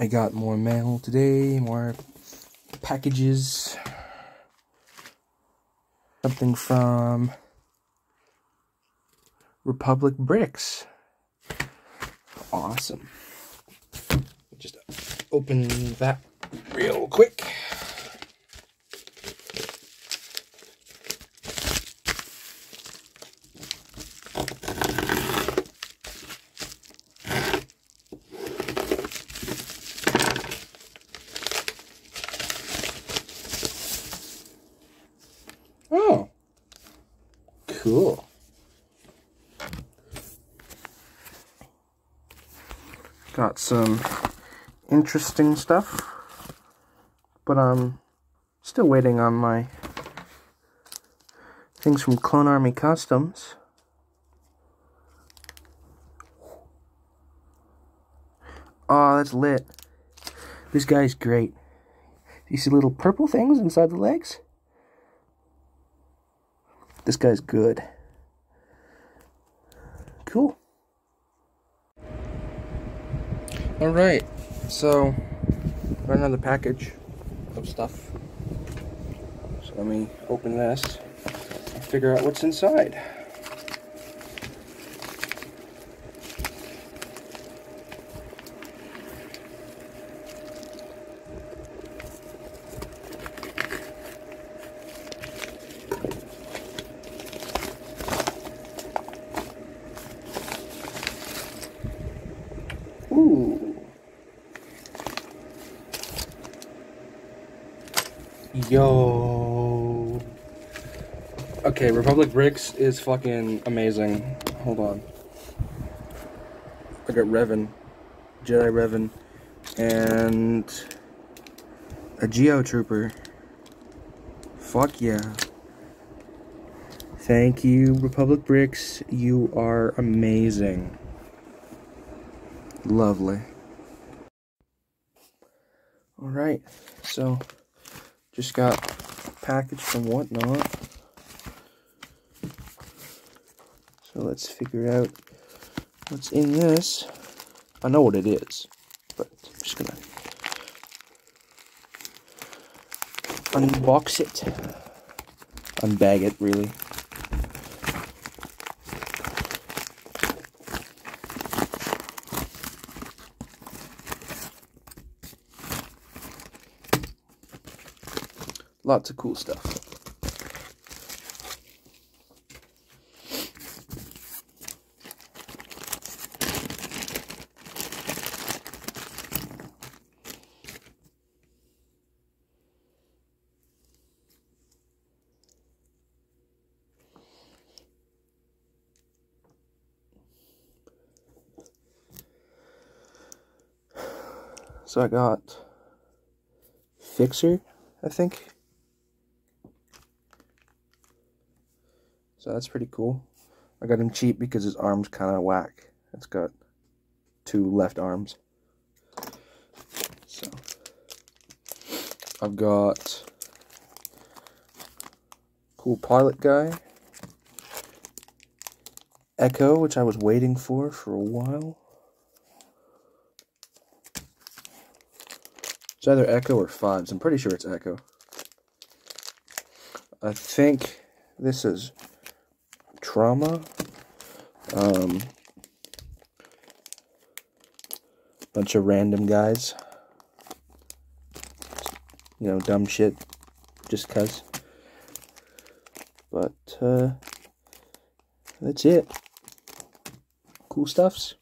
I got more mail today, more packages. Something from Republic Bricks. Awesome. Just open that real quick. Oh. Cool. Got some interesting stuff. But I'm still waiting on my things from Clone Army Customs. Oh, that's lit. This guy's great. You see little purple things inside the legs? This guy's good. Cool. Alright, so got another package of stuff. So let me open this and figure out what's inside. Ooh. Yo. Okay, Republic Bricks is fucking amazing. Hold on. I got Revan, Jedi Revan, and a Geo Trooper. Fuck yeah. Thank you, Republic Bricks. You are amazing. Lovely. Alright, so just got package from Whatnot. So let's figure out what's in this. I know what it is, but I'm just gonna unbox it. Unbag it, really. Lots of cool stuff. So I got Fixer, I think. So that's pretty cool. I got him cheap because his arm's kind of whack. It's got two left arms. So I've got cool pilot guy. Echo, which I was waiting for for a while. It's either Echo or Fives. I'm pretty sure it's Echo. I think this is trauma. Um, bunch of random guys. You know, dumb shit. Just cuz. But, uh, that's it. Cool stuffs.